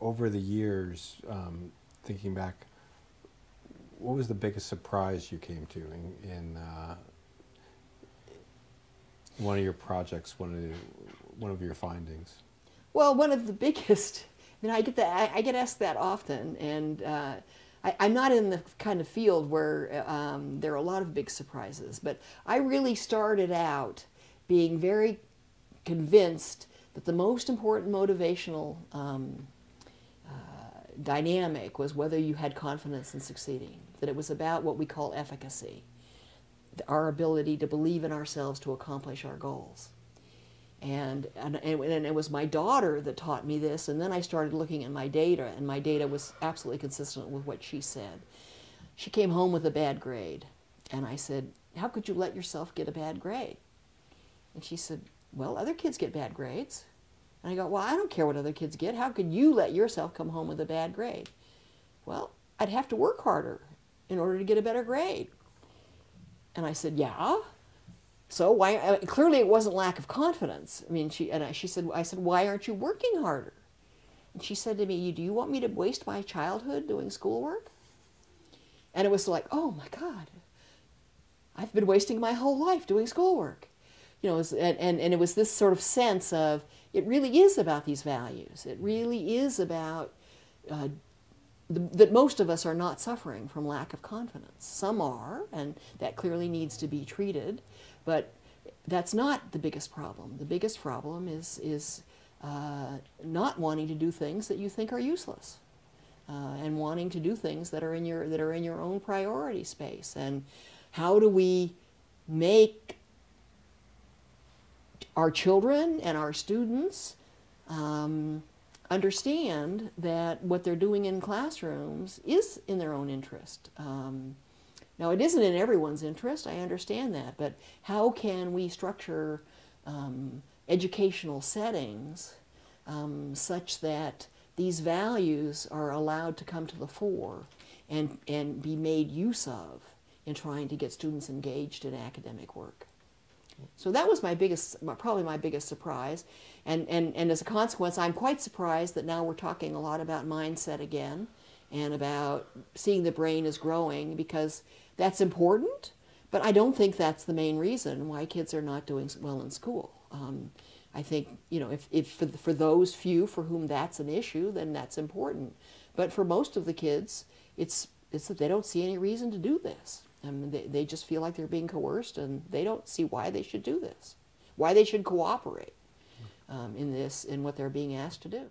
over the years, um, thinking back, what was the biggest surprise you came to in, in uh, one of your projects, one of the, one of your findings? Well, one of the biggest. I mean, I get that. I, I get asked that often, and uh, I, am not in the kind of field where um, there are a lot of big surprises. But I really started out being very convinced that the most important motivational um, dynamic was whether you had confidence in succeeding. That it was about what we call efficacy, our ability to believe in ourselves to accomplish our goals. And, and, and it was my daughter that taught me this, and then I started looking at my data, and my data was absolutely consistent with what she said. She came home with a bad grade, and I said, How could you let yourself get a bad grade? And she said, Well, other kids get bad grades. And I go, Well, I don't care what other kids get. How could you let yourself come home with a bad grade? Well, I'd have to work harder in order to get a better grade. And I said, Yeah. So why? Uh, clearly, it wasn't lack of confidence. I mean, she and I, she said, I said, why aren't you working harder? And she said to me, do you want me to waste my childhood doing schoolwork? And it was like, oh my God, I've been wasting my whole life doing schoolwork. You know, and, and, and it was this sort of sense of it really is about these values. It really is about uh, the, that most of us are not suffering from lack of confidence. Some are, and that clearly needs to be treated. But that's not the biggest problem. The biggest problem is, is uh, not wanting to do things that you think are useless. Uh, and wanting to do things that are in your that are in your own priority space and how do we make our children and our students um, understand that what they're doing in classrooms is in their own interest um, now, it isn't in everyone's interest, I understand that, but how can we structure um, educational settings um, such that these values are allowed to come to the fore and, and be made use of in trying to get students engaged in academic work? So that was my biggest, probably my biggest surprise. And, and, and as a consequence, I'm quite surprised that now we're talking a lot about mindset again and about seeing the brain is growing because that's important, but I don't think that's the main reason why kids are not doing well in school. Um, I think, you know, if, if for, for those few for whom that's an issue, then that's important. But for most of the kids, it's, it's that they don't see any reason to do this. Mean, they, they just feel like they're being coerced and they don't see why they should do this, why they should cooperate um, in this, in what they're being asked to do.